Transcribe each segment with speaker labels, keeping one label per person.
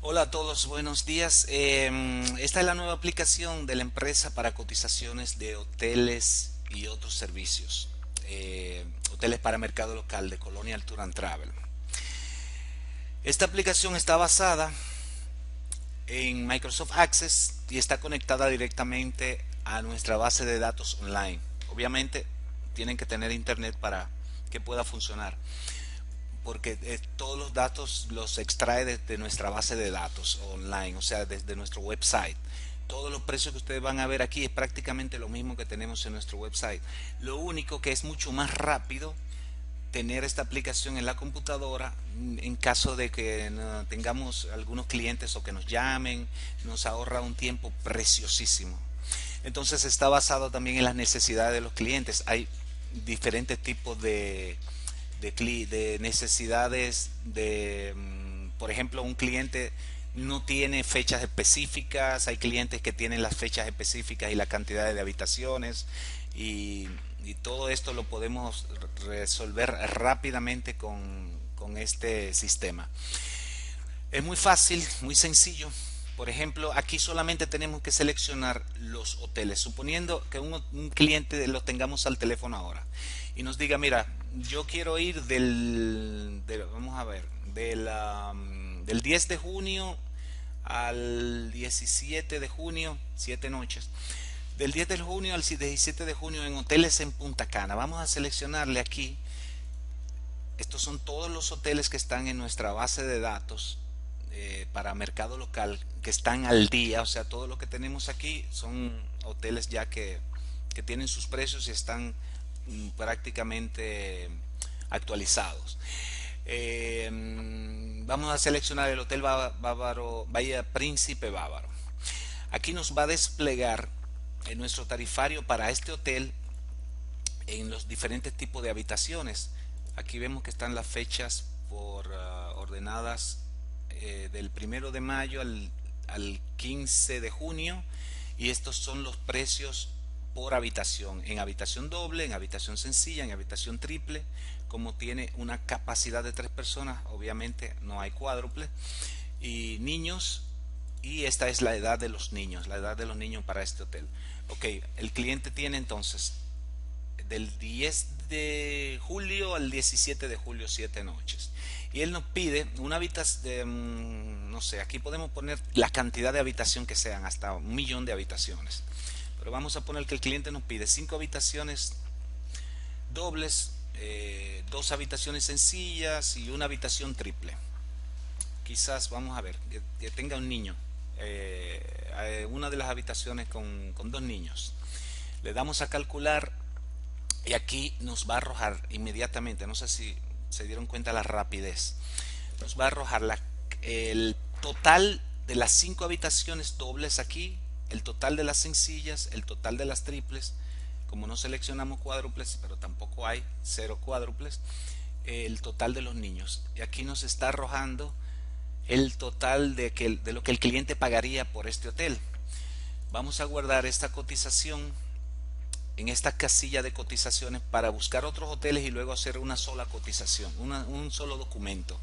Speaker 1: Hola a todos, buenos días. Em, esta es la nueva aplicación de la empresa para cotizaciones de hoteles y otros servicios. Eh, hoteles para mercado local de Colonial Tour and Travel. Esta aplicación está basada en Microsoft Access y está conectada directamente a nuestra base de datos online. Obviamente tienen que tener internet para que pueda funcionar porque eh, todos los datos los extrae desde nuestra base de datos online, o sea, desde nuestro website. Todos los precios que ustedes van a ver aquí es prácticamente lo mismo que tenemos en nuestro website. Lo único que es mucho más rápido tener esta aplicación en la computadora mm, en caso de que tengamos algunos clientes o que nos llamen, nos ahorra un tiempo preciosísimo. Entonces está basado también en las necesidades de los clientes. Hay diferentes tipos de, de, necesidades de, mm, por ejemplo, un cliente no tiene fechas específicas, hay clientes que tienen las fechas específicas y la cantidad de habitaciones y, todo esto lo podemos resolver rápidamente con, con, este sistema. Es muy fácil, muy sencillo. Por ejemplo, aquí solamente tenemos que seleccionar los hoteles, suponiendo que un, un cliente lo tengamos al teléfono ahora y nos diga, mira, yo quiero ir del, vamos a ver, del, del 10 de junio al 17 de junio, siete noches. Del 10 de junio al 17 de junio en hoteles en Punta Cana. Vamos a seleccionarle aquí. Estos son todos los hoteles que están en nuestra base de datos eh, para mercado local, que están al día. O sea, todo lo que tenemos aquí son hoteles ya que, que tienen sus precios y están prácticamente actualizados. Eh, vamos a seleccionar el Hotel Bávaro, Bahía Príncipe Bávaro. Aquí nos va a desplegar en nuestro tarifario para este hotel en los diferentes tipos de habitaciones. Aquí vemos que están las fechas por ah, ordenadas eh, del primero de mayo al, al 15 de junio y estos son los precios por habitación, en habitación doble, en habitación sencilla, en habitación triple, como tiene una capacidad de tres personas, obviamente no hay cuádruple, y niños, y esta es la edad de los niños, la edad de los niños para este hotel. Ok, el cliente tiene entonces del 10 de julio al 17 de julio, siete noches. Y él nos pide una habitación mm, no sé, aquí podemos poner la cantidad de habitación que sean, hasta un millón de habitaciones pero vamos a poner que el cliente nos pide cinco habitaciones dobles, eh, dos habitaciones sencillas y una habitación triple. Quizás, vamos a ver, que, tenga un niño, eh, una de las habitaciones con, con dos niños. Le damos a calcular y aquí nos va a arrojar inmediatamente, no sé si se dieron cuenta la rapidez, nos va a arrojar la, el total de las cinco habitaciones dobles aquí el total de las sencillas, el total de las triples, como no seleccionamos cuádruples, pero tampoco hay cero cuádruples, el total de los niños. Y aquí nos está arrojando el total de, que, de lo que el cliente pagaría por este hotel. Vamos a guardar esta cotización en esta casilla de cotizaciones para buscar otros hoteles y luego hacer una sola cotización, un solo documento.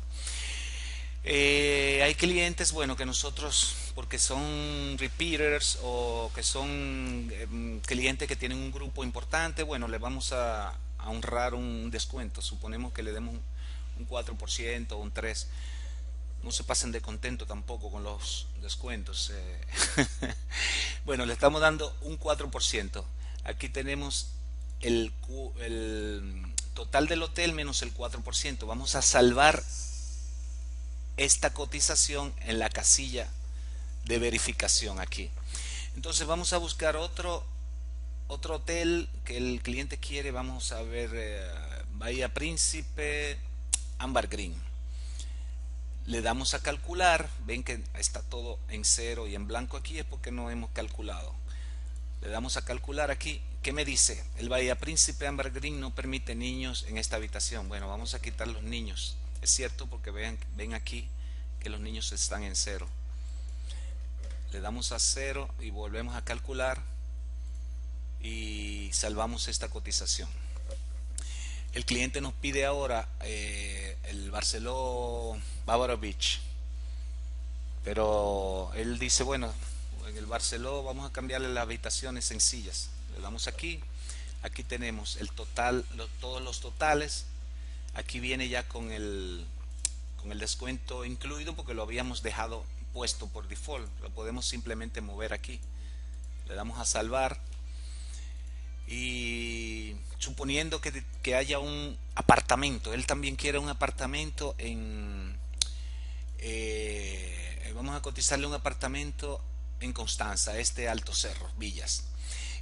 Speaker 1: Eh, hay clientes, bueno, que nosotros, porque son repeaters o que son em, clientes que tienen un grupo importante, bueno, le vamos a, honrar un descuento. Suponemos que le demos un, 4% o un 3%. No se pasen de contento tampoco con los descuentos. Eh. bueno, le estamos dando un 4%. Aquí tenemos el, el total del hotel menos el 4%. Vamos a salvar esta cotización en la casilla de verificación aquí. Entonces vamos a buscar otro otro hotel que el cliente quiere. Vamos a ver eh, Bahía Príncipe, Amber Green. Le damos a calcular. Ven que está todo en cero y en blanco aquí es porque no hemos calculado. Le damos a calcular aquí. ¿Qué me dice? El Bahía Príncipe Amber Green no permite niños en esta habitación. Bueno, vamos a quitar los niños. Es cierto porque vean, ven aquí que los niños están en cero. Le damos a cero y volvemos a calcular y salvamos esta cotización. El cliente nos pide ahora eh, el Barceló Bávaro Beach. Pero él dice, bueno, en el Barceló vamos a cambiarle las habitaciones sencillas. Le damos aquí, aquí tenemos el total, todos los totales. Aquí viene ya con el, con el descuento incluido porque lo habíamos dejado puesto por default. Lo podemos simplemente mover aquí. Le damos a salvar. Y suponiendo que, que haya un apartamento, él también quiere un apartamento en... Eh, vamos a cotizarle un apartamento en Constanza, este Alto Cerro, Villas.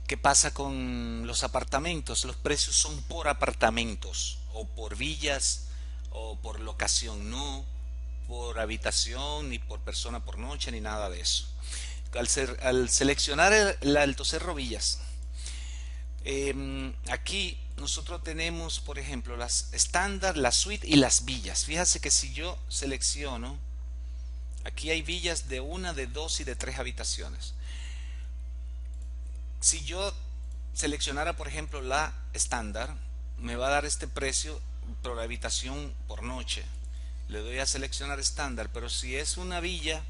Speaker 1: ¿Qué pasa con los apartamentos? Los precios son por apartamentos o por villas o por locación, no por habitación ni por persona por noche ni nada de eso. Al, seleccionar el, Alto Cerro Villas, em, aquí nosotros tenemos, por ejemplo, las estándar, la suite y las villas. Fíjate que si yo selecciono, aquí hay villas de una, de dos y de tres habitaciones. Si yo seleccionara, por ejemplo, la estándar, me va a dar este precio por habitación por noche. Le doy a seleccionar estándar, pero si es una villa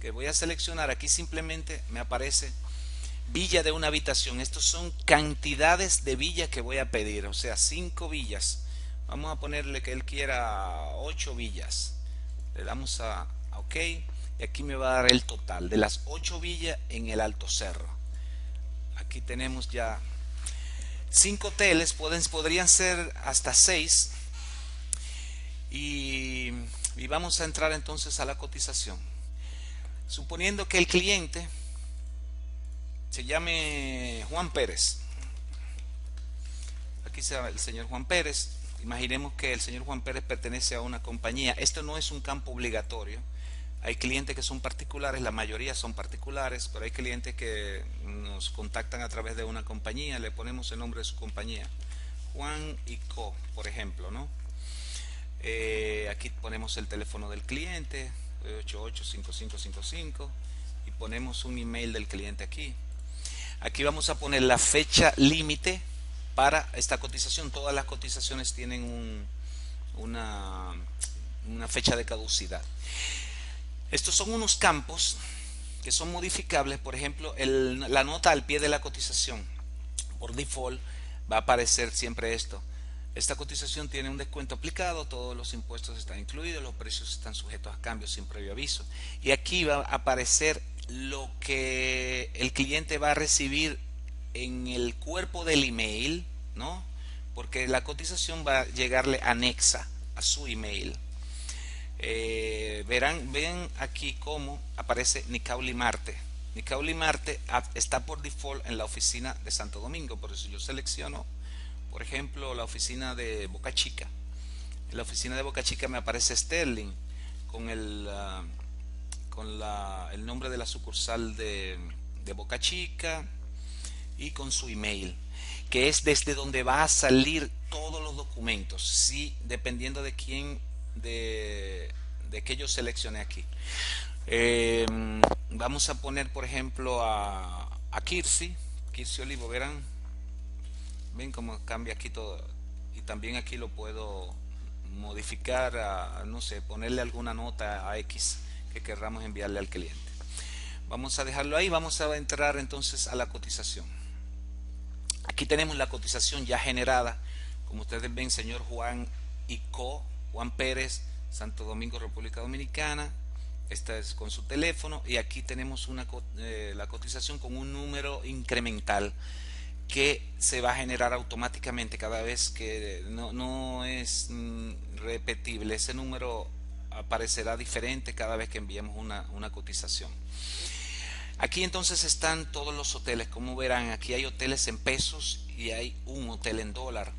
Speaker 1: que voy a seleccionar, aquí simplemente me aparece villa de una habitación. Estos son cantidades de villas que voy a pedir, o sea, cinco villas. Vamos a ponerle que él quiera ocho villas. Le damos a, OK y aquí me va a dar el total de las ocho villas en el Alto Cerro. Aquí tenemos ya cinco hoteles, pueden, podrían ser hasta seis. Y, y vamos a entrar entonces a la cotización. Suponiendo que el cliente se llame Juan Pérez. Aquí se el señor Juan Pérez. Imaginemos que el señor Juan Pérez pertenece a una compañía. Esto no es un campo obligatorio. Hay clientes que son particulares, la mayoría son particulares, pero hay clientes que nos contactan a través de una compañía, le ponemos el nombre de su compañía. Juan y Co, por ejemplo, ¿no? Eh, aquí ponemos el teléfono del cliente, 885555, y ponemos un email del cliente aquí. Aquí vamos a poner la fecha límite para esta cotización. Todas las cotizaciones tienen una, una fecha de caducidad. Estos son unos campos que son modificables. Por ejemplo, la nota al pie de la cotización. Por default va a aparecer siempre esto. Esta cotización tiene un descuento aplicado, todos los impuestos están incluidos, los precios están sujetos a cambios sin previo aviso. Y aquí va a aparecer lo que el cliente va a recibir en el cuerpo del email, ¿no? Porque la cotización va a llegarle anexa a su email. Eh, verán, ven aquí cómo aparece Nicauli Marte. Nicauli Marte está por default en la oficina de Santo Domingo, por eso yo selecciono, por ejemplo, la oficina de Boca Chica. En la oficina de Boca Chica me aparece Sterling con el... Ah, con la, el nombre de la sucursal de, de Boca Chica y con su email, que es desde donde va a salir todos los documentos, sí, dependiendo de quién, de, de que yo seleccione aquí. Em, vamos a poner, por ejemplo, a, a Kirsi, Kirsi Olivo, verán, ven cómo cambia aquí todo, y también aquí lo puedo modificar, a, no sé, ponerle alguna nota a X que querramos enviarle al cliente. Vamos a dejarlo ahí, vamos a entrar entonces a la cotización. Aquí tenemos la cotización ya generada, como ustedes ven, señor Juan Co, Juan Pérez, Santo Domingo, República Dominicana. Esta es con su teléfono y aquí tenemos una, eh, la cotización con un número incremental que se va a generar automáticamente cada vez que no, es mm, repetible. Ese número aparecerá diferente cada vez que enviemos una cotización. Aquí entonces están todos los hoteles, como verán, aquí hay hoteles en pesos y hay un hotel en dólar.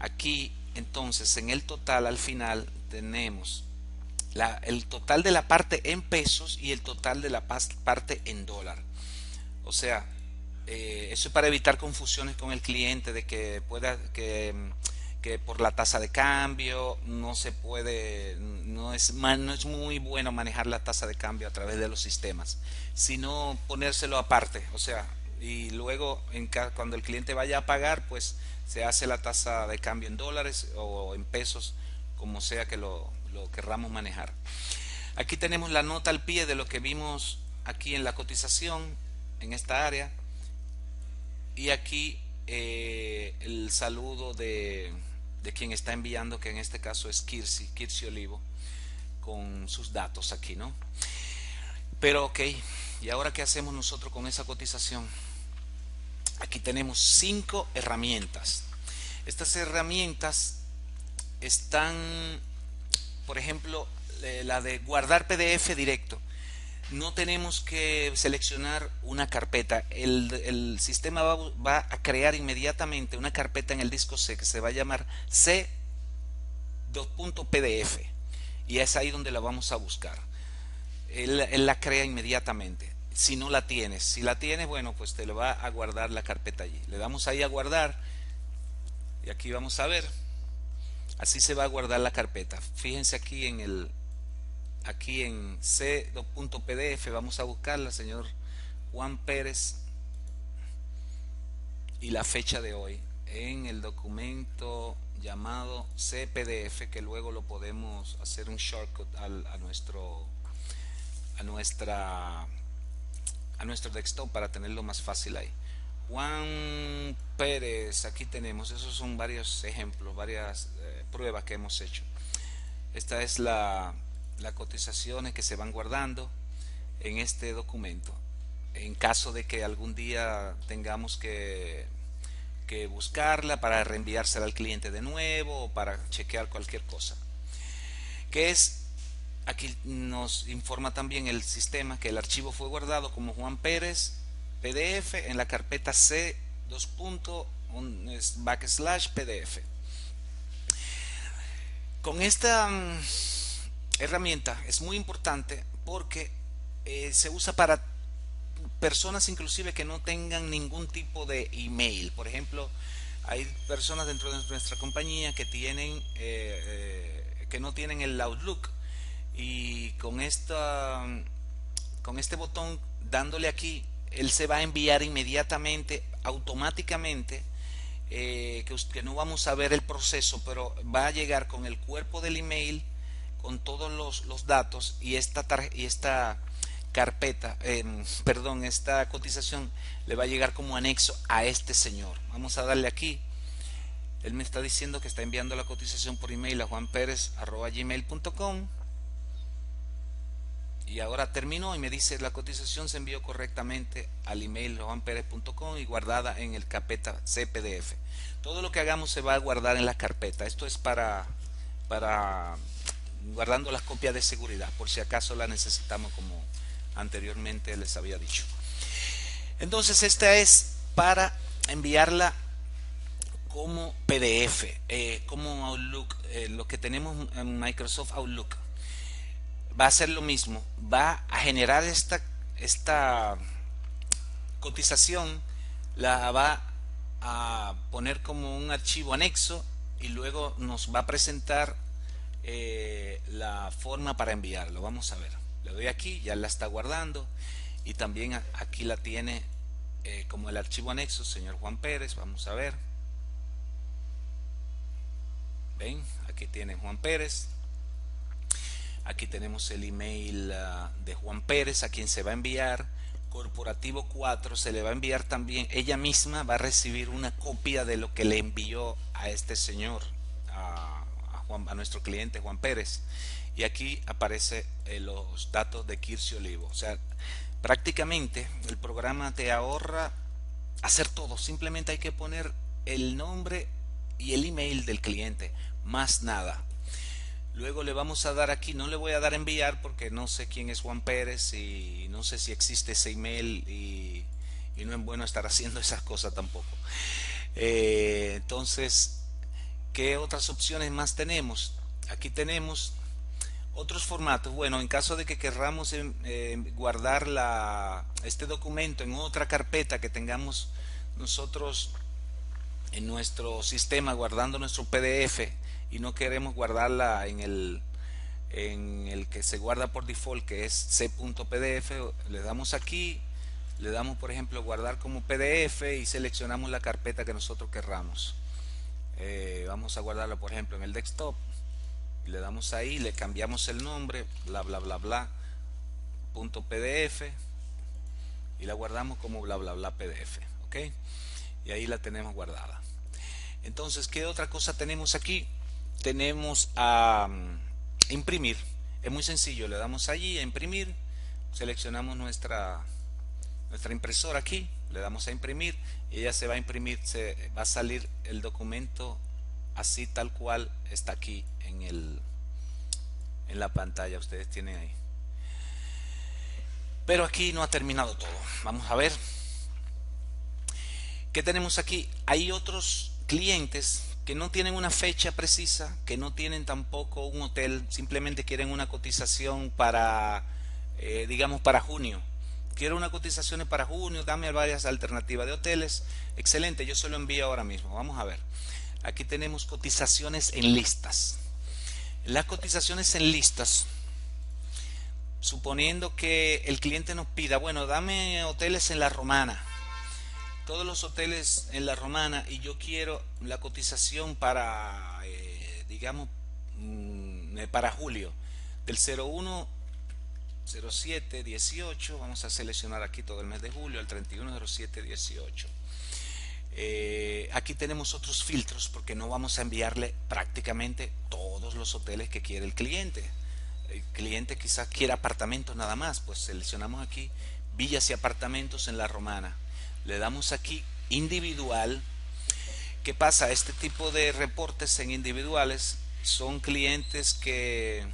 Speaker 1: Aquí entonces en el total al final tenemos el total de la parte en pesos y el total de la parte en dólar. O sea, eh, eso es para evitar confusiones con el cliente de que pueda que que por la tasa de cambio no se puede, no es, no es muy bueno manejar la tasa de cambio a través de los sistemas, sino ponérselo aparte, o sea, y luego en, cuando el cliente vaya a pagar, pues se hace la tasa de cambio en dólares o en pesos, como sea que lo, lo querramos manejar. Aquí tenemos la nota al pie de lo que vimos aquí en la cotización, en esta área. Y aquí eh, el saludo de, de, quien está enviando, que en este caso es Kirsi, Kirsi Olivo, con sus datos aquí, ¿no? Pero ok, ¿y ahora qué hacemos nosotros con esa cotización? Aquí tenemos cinco herramientas. Estas herramientas están, por ejemplo, eh, la de guardar PDF directo no tenemos que seleccionar una carpeta. El, sistema va, a crear inmediatamente una carpeta en el disco C que se va a llamar C.pdf y es ahí donde la vamos a buscar. Él, la crea inmediatamente. Si no la tienes, si la tienes, bueno, pues te lo va a guardar la carpeta allí. Le damos ahí a guardar y aquí vamos a ver. Así se va a guardar la carpeta. Fíjense aquí en el, aquí en c.pdf vamos a buscarla, señor Juan Pérez, y la fecha de hoy en el documento llamado cpdf que luego lo podemos hacer un shortcut al, a nuestro a nuestra a nuestro desktop para tenerlo más fácil ahí Juan Pérez aquí tenemos esos son varios ejemplos varias eh, pruebas que hemos hecho esta es la las cotizaciones que se van guardando en este documento. En caso de que algún día tengamos que, que buscarla para reenviársela al cliente de nuevo o para chequear cualquier cosa. Que es, aquí nos informa también el sistema que el archivo fue guardado como Juan Pérez PDF en la carpeta C 2. backslash PDF. Con esta herramienta es muy importante porque eh, se usa para personas inclusive que no tengan ningún tipo de email. Por ejemplo, hay personas dentro de nuestra compañía que tienen eh, eh, que no tienen el Outlook y con esta con este botón dándole aquí él se va a enviar inmediatamente automáticamente que, que no vamos a ver el proceso pero va a llegar con el cuerpo del email con todos los, datos y esta, y esta carpeta, em, perdón, esta cotización le va a llegar como anexo a este señor. Vamos a darle aquí. Él me está diciendo que está enviando la cotización por email a juanperez.gmail.com y ahora terminó y me dice la cotización se envió correctamente al email juanperez.com y guardada en el carpeta CPDF. Todo lo que hagamos se va a guardar en la carpeta. Esto es para, para guardando las copias de seguridad por si acaso la necesitamos como anteriormente les había dicho entonces esta es para enviarla como PDF eh, como Outlook eh, lo que tenemos en Microsoft Outlook va a ser lo mismo va a generar esta esta cotización la va a poner como un archivo anexo y luego nos va a presentar eh, la forma para enviarlo. Vamos a ver. Le doy aquí, ya la está guardando. Y también aquí la tiene eh, como el archivo anexo, señor Juan Pérez. Vamos a ver. Ven, aquí tiene Juan Pérez. Aquí tenemos el email ah, de Juan Pérez a quien se va a enviar. Corporativo 4 se le va a enviar también. Ella misma va a recibir una copia de lo que le envió a este señor a nuestro cliente Juan Pérez. Y aquí aparece eh, los datos de Kirsi Olivo. O sea, prácticamente el programa te ahorra hacer todo. Simplemente hay que poner el nombre y el email del cliente, más nada. Luego le vamos a dar aquí, no le voy a dar enviar porque no sé quién es Juan Pérez y no sé si existe ese email y, no es bueno estar haciendo esas cosas tampoco. Eh, entonces ¿Qué otras opciones más tenemos? Aquí tenemos otros formatos. Bueno, en caso de que querramos em, em, guardar este documento en otra carpeta que tengamos nosotros en nuestro sistema guardando nuestro PDF y no queremos guardarla en el en el que se guarda por default que es c.pdf le damos aquí le damos por ejemplo guardar como pdf y seleccionamos la carpeta que nosotros querramos eh, vamos a guardarlo por ejemplo en el desktop le damos ahí, le cambiamos el nombre, bla bla bla bla, punto pdf y la guardamos como bla bla bla pdf, ok, y ahí la tenemos guardada. Entonces, ¿qué otra cosa tenemos aquí? Tenemos a mm, imprimir, es muy sencillo, le damos allí a imprimir, seleccionamos nuestra nuestra impresora aquí, le damos a imprimir y ella se va a imprimir, se va a salir el documento así tal cual está aquí en el en la pantalla ustedes tienen ahí. Pero aquí no ha terminado todo. Vamos a ver. ¿qué tenemos aquí? hay otros clientes que no tienen una fecha precisa que no tienen tampoco un hotel simplemente quieren una cotización para eh, digamos para junio. Quiero una cotización para junio dame varias alternativas de hoteles. Excelente yo se lo envío ahora mismo. Vamos a ver. Aquí tenemos cotizaciones en listas. Las cotizaciones en listas, suponiendo que el cliente nos pida, bueno, dame hoteles en la romana, todos los hoteles en la romana y yo quiero la cotización para, eh, digamos, mm, eh, para julio, del 01 07 18 vamos a seleccionar aquí todo el mes de julio al 31 07 18 eh, aquí tenemos otros filtros porque no vamos a enviarle prácticamente todos los hoteles que quiere el cliente. El cliente quizás quiera apartamentos nada más, pues seleccionamos aquí villas y apartamentos en la romana. Le damos aquí individual. ¿Qué pasa? Este tipo de reportes en individuales son clientes que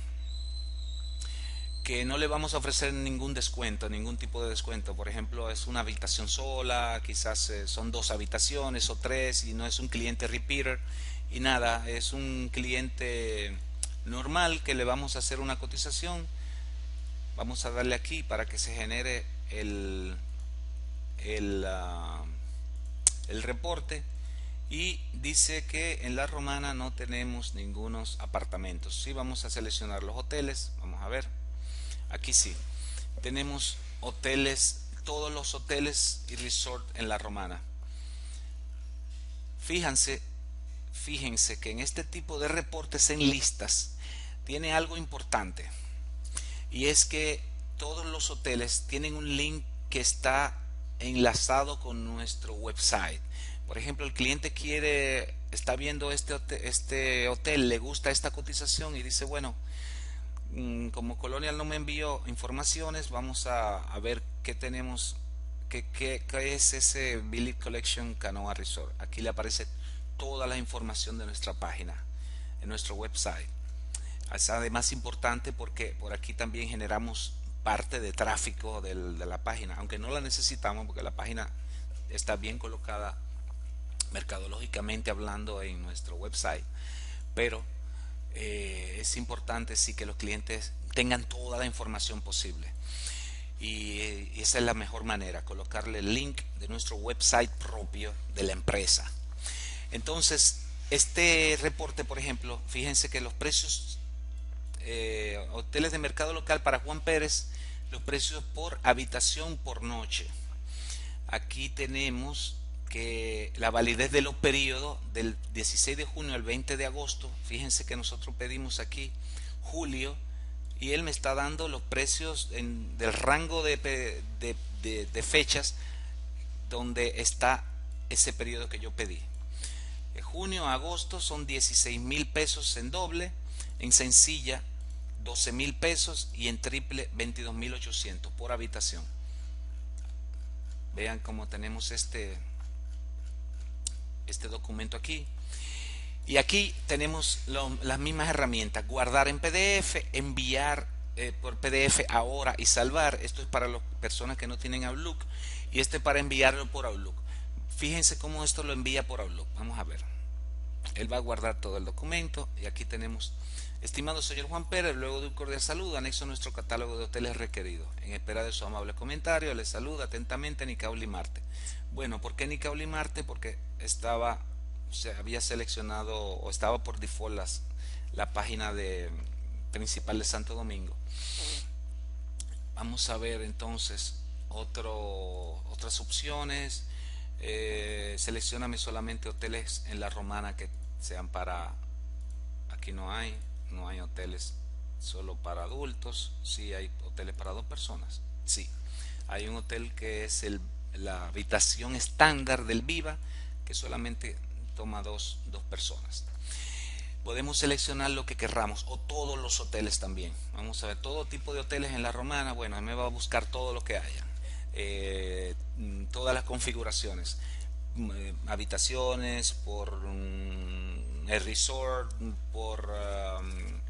Speaker 1: que no le vamos a ofrecer ningún descuento, ningún tipo de descuento. Por ejemplo, es una habitación sola, quizás eh, son dos habitaciones o tres y no es un cliente repeater y nada, es un cliente normal que le vamos a hacer una cotización. Vamos a darle aquí para que se genere el, el, ah, el reporte y dice que en la romana no tenemos ningunos apartamentos. Si vamos a seleccionar los hoteles, vamos a ver. Aquí sí. Tenemos hoteles, todos los hoteles y resort en la romana. Fíjense, fíjense que en este tipo de reportes en listas tiene algo importante. Y es que todos los hoteles tienen un link que está enlazado con nuestro website. Por ejemplo, el cliente quiere, está viendo este este hotel, le gusta esta cotización y dice, bueno, Mm, como Colonial no me envió informaciones, vamos a, ver qué tenemos, qué, qué, es ese Billy Collection Canoa Resort. Aquí le aparece toda la información de nuestra página, en nuestro website. Es además importante porque por aquí también generamos parte de tráfico de la página, aunque no la necesitamos porque la página está bien colocada mercadológicamente hablando en nuestro website, pero eh, es importante sí que los clientes tengan toda la información posible. Y, esa es la mejor manera, colocarle el link de nuestro website propio de la empresa. Entonces, este reporte, por ejemplo, fíjense que los precios, eh, hoteles de mercado local para Juan Pérez, los precios por habitación por noche. Aquí tenemos que la validez de los periodos del 16 de junio al 20 de agosto, fíjense que nosotros pedimos aquí julio y él me está dando los precios en, del rango de, fechas donde está ese periodo que yo pedí. De junio a agosto son 16 mil pesos en doble, en sencilla 12 mil pesos y en triple 22 mil 800 por habitación. Vean cómo tenemos este este documento aquí. Y aquí tenemos las mismas herramientas, guardar en PDF, enviar eh, por PDF ahora y salvar. Esto es para las personas que no tienen Outlook y este para enviarlo por Outlook. Fíjense cómo esto lo envía por Outlook. Vamos a ver. Él va a guardar todo el documento y aquí tenemos, estimado señor Juan Pérez, luego de un cordial saludo, anexo nuestro catálogo de hoteles requeridos. En espera de su amable comentario, le saluda atentamente Nicauli Marte. Bueno, ¿por qué Nicauli Marte? Porque estaba, se había seleccionado o estaba por default la página de, principal de Santo Domingo. Vamos a ver entonces otras opciones. Eh, seleccioname solamente hoteles en la romana que sean para aquí no hay no hay hoteles solo para adultos, sí hay hoteles para dos personas, sí. Hay un hotel que es el, la habitación estándar del Viva, que solamente toma dos, dos personas. Podemos seleccionar lo que querramos o todos los hoteles también. Vamos a ver todo tipo de hoteles en la romana. Bueno, me va a buscar todo lo que haya. Eh, todas las configuraciones. Mm, eh, habitaciones, por mm, el resort, por um,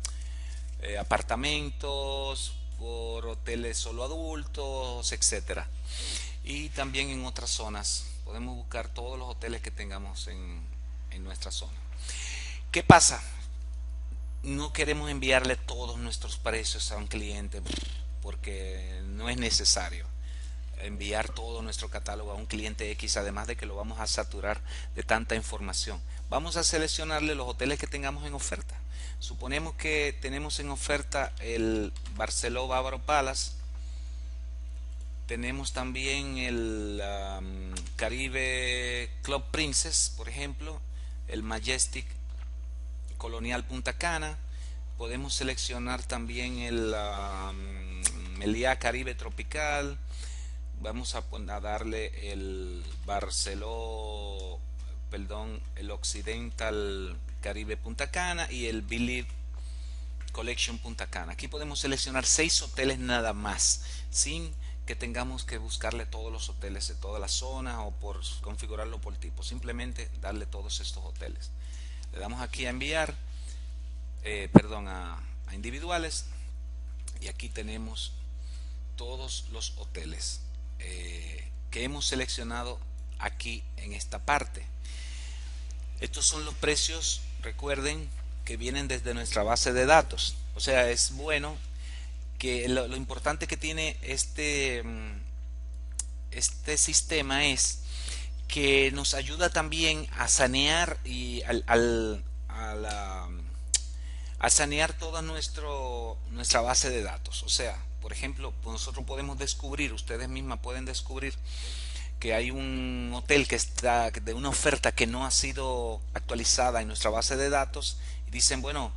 Speaker 1: eh, apartamentos, por hoteles solo adultos, etcétera. Y también en otras zonas podemos buscar todos los hoteles que tengamos en, en nuestra zona. ¿Qué pasa? No queremos enviarle todos nuestros precios a un cliente porque no es necesario enviar todo nuestro catálogo a un cliente X, además de que lo vamos a saturar de tanta información. Vamos a seleccionarle los hoteles que tengamos en oferta. Suponemos que tenemos en oferta el Barceló Bávaro Palace, tenemos también el Caribe Club Princess, por ejemplo, el Majestic Colonial Punta Cana. Podemos seleccionar también el um, Caribe Tropical. Vamos a, a, darle el Barceló, perdón, el Occidental Caribe Punta Cana y el Believe Collection Punta Cana. Aquí podemos seleccionar seis hoteles nada más, sin que tengamos que buscarle todos los hoteles de toda la zona o por configurarlo por tipo. Simplemente darle todos estos hoteles. Le damos aquí a enviar, eh, perdón, a, individuales y aquí tenemos todos los hoteles eh, que hemos seleccionado aquí en esta parte. Estos son los precios, recuerden, que vienen desde nuestra base de datos. O sea, es bueno que lo, importante que tiene este, mm, este sistema es que nos ayuda también a sanear y al, a, sanear toda nuestro, nuestra base de datos. O sea, por ejemplo, nosotros podemos descubrir, ustedes mismas pueden descubrir que hay un hotel que está de una oferta que no ha sido actualizada en nuestra base de datos y dicen, bueno,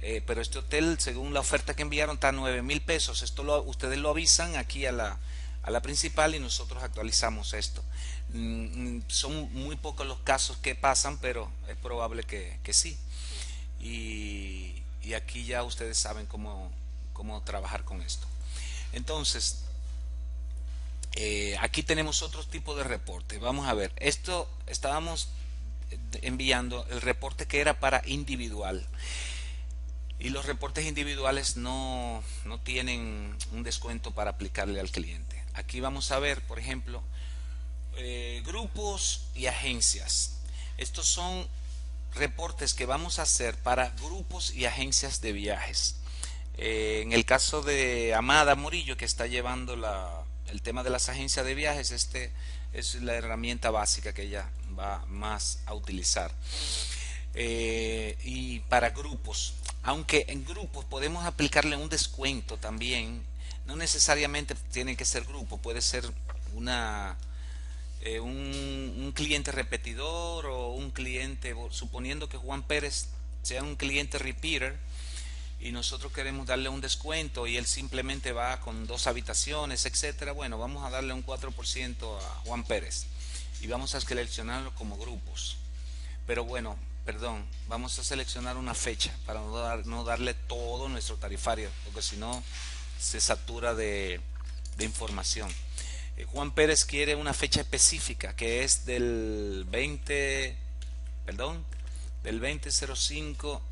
Speaker 1: eh, pero este hotel, según la oferta que enviaron, está a 9 mil pesos. Esto lo, ustedes lo avisan aquí a la, a la principal y nosotros actualizamos esto. Mm, son muy pocos los casos que pasan, pero es probable que, sí. Y, y, aquí ya ustedes saben cómo, cómo trabajar con esto. Entonces, eh, aquí tenemos otro tipo de reporte. Vamos a ver, esto estábamos enviando el reporte que era para individual y los reportes individuales no, tienen un descuento para aplicarle al cliente. Aquí vamos a ver, por ejemplo, eh, grupos y agencias. Estos son reportes que vamos a hacer para grupos y agencias de viajes. Eh, en el caso de Amada Murillo, que está llevando el tema de las agencias de viajes, este es la herramienta básica que ella va más a utilizar. Eh, y para grupos, aunque en grupos podemos aplicarle un descuento también, no necesariamente tiene que ser grupo, puede ser eh, un, cliente repetidor o un cliente, suponiendo que Juan Pérez sea un cliente repeater y nosotros queremos darle un descuento y él simplemente va con dos habitaciones, etcétera, bueno, vamos a darle un 4% a Juan Pérez y vamos a seleccionarlo como grupos. Pero bueno, perdón, vamos a seleccionar una fecha para no, darle todo nuestro tarifario, porque si no se satura de, información. Eh, Juan Pérez quiere una fecha específica que es del 20, perdón, del 2005, eh,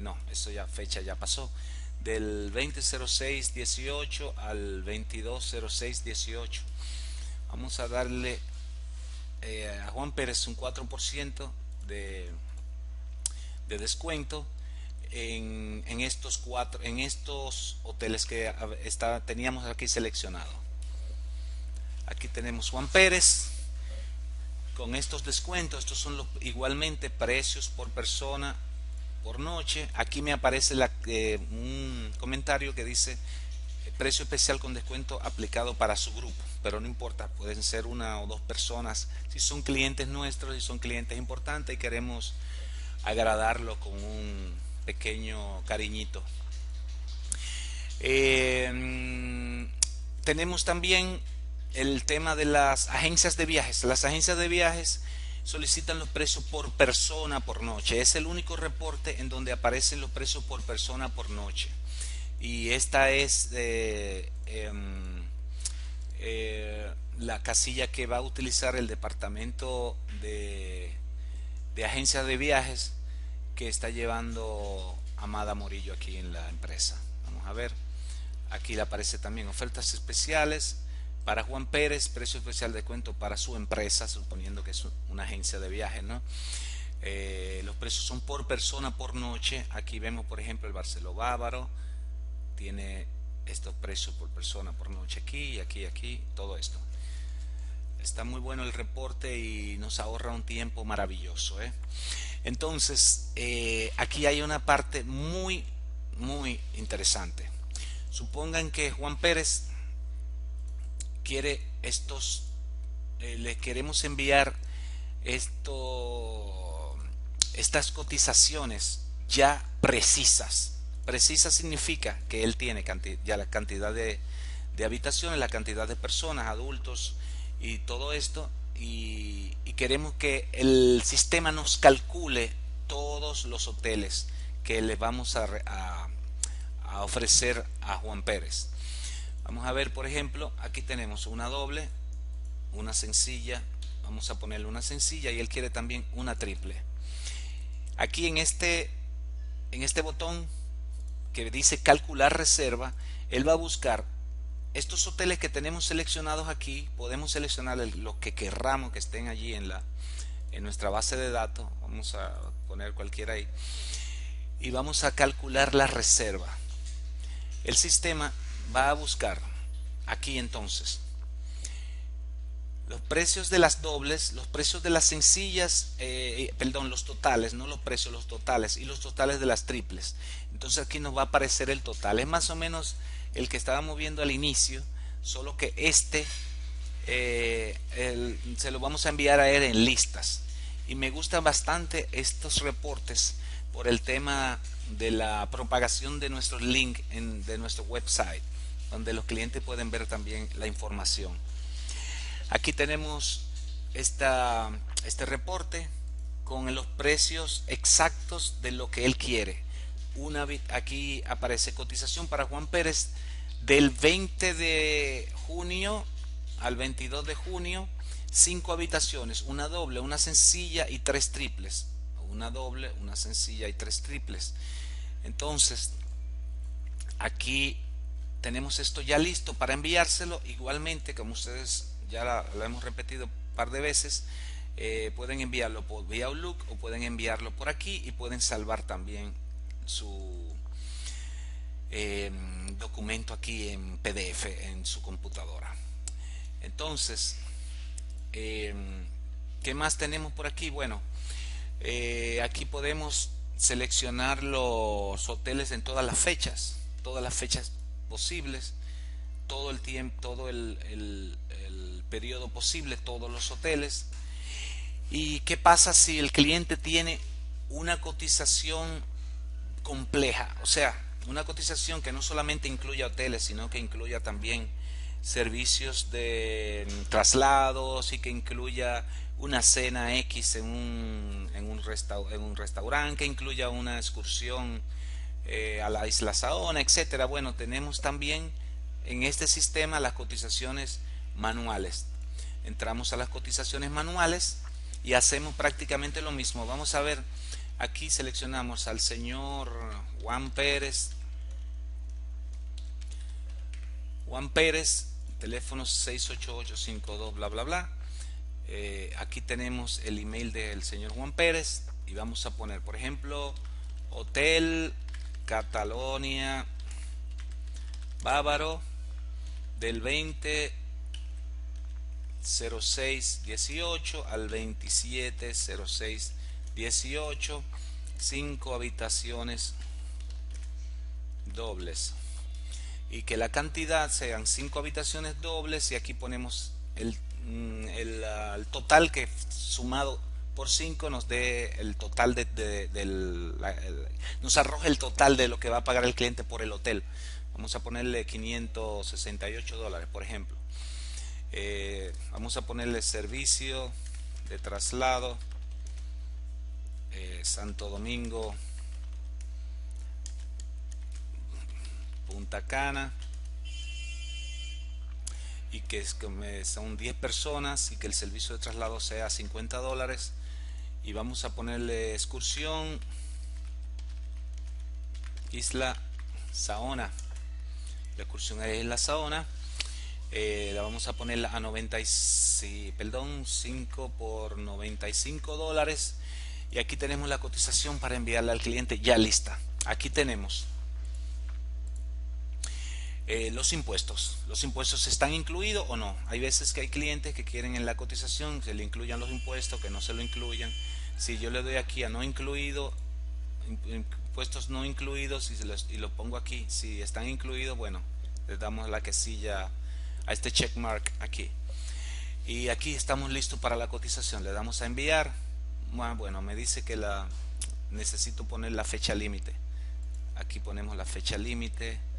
Speaker 1: no, eso ya fecha ya pasó, del 2006-18 al 2206-18. Vamos a darle eh, a Juan Pérez un 4% de, de descuento en, en, estos cuatro en estos hoteles que está, teníamos aquí seleccionado. Aquí tenemos Juan Pérez. Con estos descuentos estos son los igualmente precios por persona por noche aquí me aparece eh, un comentario que dice precio especial con descuento aplicado para su grupo, pero no importa, pueden ser una o dos personas, si son clientes nuestros, si son clientes importantes y queremos agradarlo con un, pequeño cariñito. Eh, tenemos también el tema de las agencias de viajes. Las agencias de viajes solicitan los precios por persona por noche. Es el único reporte en donde aparecen los precios por persona por noche. Y esta es em, eh, la casilla que va a utilizar el departamento de, de agencias de viajes que está llevando Amada Morillo aquí en la empresa. Vamos a ver. Aquí le aparece también ofertas especiales para Juan Pérez, precio especial de cuento para su empresa, suponiendo que es una agencia de viajes, ¿no? Eh, los precios son por persona por noche. Aquí vemos, por ejemplo, el Barceló Bávaro. Tiene estos precios por persona por noche aquí, aquí, aquí, todo esto. Está muy bueno el reporte y nos ahorra un tiempo maravilloso. ¿eh? Entonces, eh, aquí hay una parte muy, muy interesante. Supongan que Juan Pérez quiere estos, eh, le queremos enviar esto, estas cotizaciones ya precisas. Precisa significa que él tiene ya la cantidad de, habitaciones, la cantidad de personas, adultos y todo esto. Y, queremos que el sistema nos calcule todos los hoteles que le vamos a, a ofrecer a Juan Pérez. Vamos a ver, por ejemplo, aquí tenemos una doble, una sencilla, vamos a ponerle una sencilla y él quiere también una triple. Aquí en este, en este botón que dice calcular reserva, él va a buscar estos hoteles que tenemos seleccionados aquí, podemos seleccionar los que querramos que estén allí en, la, en nuestra base de datos, vamos a poner cualquiera ahí, y vamos a calcular la reserva. El sistema va a buscar aquí entonces los precios de las dobles, los precios de las sencillas, eh, eh, perdón, los totales, no los precios, los totales y los totales de las triples. Entonces aquí nos va a aparecer el total. Es más o menos el que estábamos viendo al inicio, solo que este eh, se lo vamos a enviar a él en listas. Y me gustan bastante estos reportes por el tema de la propagación de nuestros links de nuestro website, donde los clientes pueden ver también la información. Aquí tenemos esta, este reporte con los precios exactos de lo que él quiere. Una, aquí aparece cotización para Juan Pérez del 20 de junio al 22 de junio, cinco habitaciones, una doble, una sencilla y tres triples una doble, una sencilla y tres triples. Entonces, aquí tenemos esto ya listo para enviárselo. Igualmente, como ustedes ya lo hemos repetido un par de veces, eh, pueden enviarlo por vía Outlook o pueden enviarlo por aquí y pueden salvar también su em, documento aquí en PDF en su computadora. Entonces, em, ¿qué más tenemos por aquí? Bueno, eh, aquí podemos seleccionar los hoteles en todas las fechas, todas las fechas posibles, todo el tiempo, todo el, periodo posible, todos los hoteles. ¿Y qué pasa si el cliente tiene una cotización compleja? O sea, una cotización que no solamente incluya hoteles, sino que incluya también servicios de traslados y que incluya una cena X en un, en un, en un restaurante, que incluya una excursión eh, a la isla Saona, etcétera. Bueno, tenemos también en este sistema las cotizaciones manuales. Entramos a las cotizaciones manuales y hacemos prácticamente lo mismo. Vamos a ver, aquí seleccionamos al señor Juan Pérez. Juan Pérez, teléfono 68852, bla, bla, bla. Eh, aquí tenemos el email del señor Juan Pérez y vamos a poner, por ejemplo, Hotel Catalonia Bávaro del 20 06 18 al 27 06 18 cinco habitaciones dobles. Y que la cantidad sean cinco habitaciones dobles y aquí ponemos el Mm, el, total que sumado por 5 nos dé el total de, del, nos arroja el total de lo que va a pagar el cliente por el hotel. Vamos a ponerle 568 dólares, por ejemplo. Eh, vamos a ponerle servicio de traslado eh, Santo Domingo Punta Cana y que son 10 personas y que el servicio de traslado sea 50 dólares y vamos a ponerle excursión. Isla Saona. La excursión es la Saona. Eh, la vamos a poner a 90 perdón 5 por 95 dólares. Y aquí tenemos la cotización para enviarla al cliente ya lista. Aquí tenemos eh, los impuestos. Los impuestos están incluidos o no hay veces que hay clientes que quieren en la cotización que le incluyan los impuestos que no se lo incluyan. Si yo le doy aquí a no incluido impuestos no incluidos y, y lo pongo aquí si están incluidos bueno le damos la quesilla a este checkmark aquí. Y aquí estamos listos para la cotización. Le damos a enviar. Bueno me dice que la necesito poner la fecha límite. Aquí ponemos la fecha límite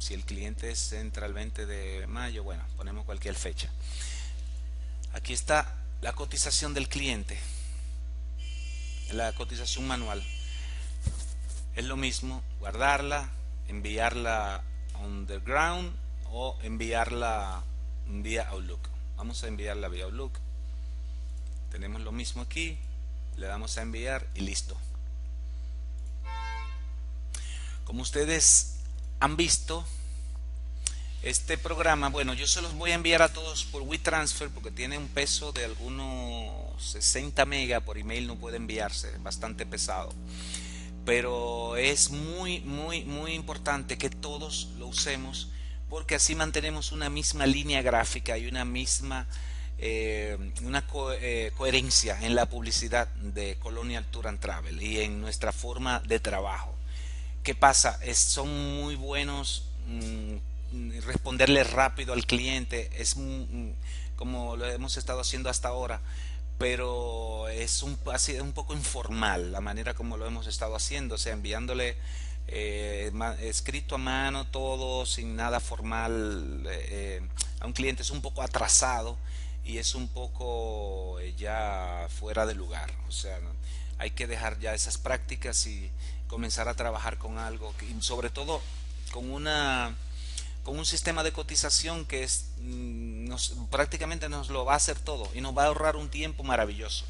Speaker 1: si el cliente entra el 20 de mayo bueno ponemos cualquier fecha aquí está la cotización del cliente la cotización manual es lo mismo guardarla enviarla underground o enviarla vía Outlook. Vamos a enviarla vía Outlook. Tenemos lo mismo aquí. Le damos a enviar y listo. Como ustedes han visto, este programa, bueno, yo se los voy a enviar a todos por WeTransfer porque tiene un peso de algunos 60 mega por email, no puede enviarse, es bastante pesado. Pero es muy, muy, muy importante que todos lo usemos porque así mantenemos una misma línea gráfica y una misma eh, eh, coherencia en la publicidad de Colonial Tour and Travel y en nuestra forma de trabajo. ¿Qué pasa? Es, son muy buenos mm, responderle rápido al cliente, es mm, como lo hemos estado haciendo hasta ahora, pero es un, un poco informal la manera como lo hemos estado haciendo, o sea, enviándole eh, escrito a mano todo sin nada formal eh, a un cliente es un poco atrasado y es un poco eh, ya fuera de lugar o sea hay que dejar ya esas prácticas y comenzar a trabajar con algo y sobre todo con una con un sistema de cotización que es mm, nos, prácticamente nos lo va a hacer todo y nos va a ahorrar un tiempo maravilloso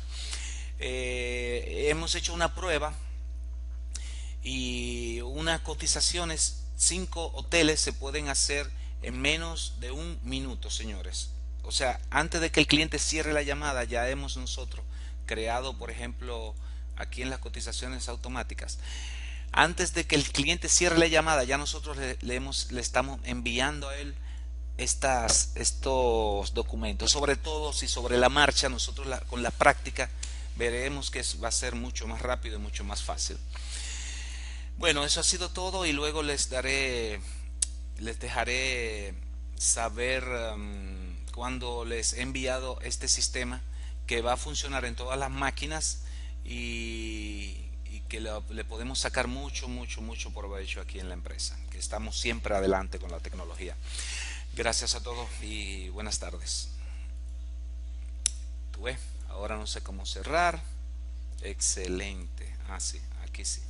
Speaker 1: hemos hecho una prueba y unas cotizaciones, cinco hoteles se pueden hacer en menos de un minuto, señores. O sea, antes de que el cliente cierre la llamada, ya hemos nosotros creado, por ejemplo, aquí en las cotizaciones automáticas. Antes de que el cliente cierre la llamada, ya nosotros le, hemos, le estamos enviando a él estas, estos documentos. Sobre todo si sobre la marcha, nosotros con la práctica veremos que va a ser mucho más rápido y mucho más fácil. Bueno, eso ha sido todo y luego les daré, les dejaré saber um, cuando les he enviado este sistema que va a funcionar en todas las máquinas y, que le, podemos sacar mucho, mucho, mucho provecho aquí en la empresa, que estamos siempre adelante con la tecnología. Gracias a todos y buenas tardes. Ahora no sé cómo cerrar. Excelente. Ah, sí, aquí sí.